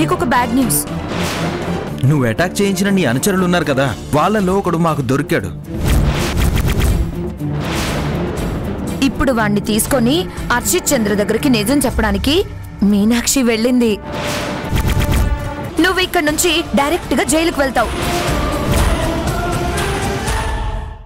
నీకొక bad news. నువ్వు attack చేయించిన నీ అనుచరులు ఉన్నారు కదా వాళ్ళలో ఒకడు మాకు దొరికాడు. ఇప్పుడు వాణ్ణి తీసుకొని అర్షిత్ చంద్ర దగ్గరికి నిజం చెప్పడానికి మీనాక్షి వెళ్ళింది. నువ్వు ఇక్కడ నుంచి డైరెక్ట్గా జైలుకు వెళ్తావు.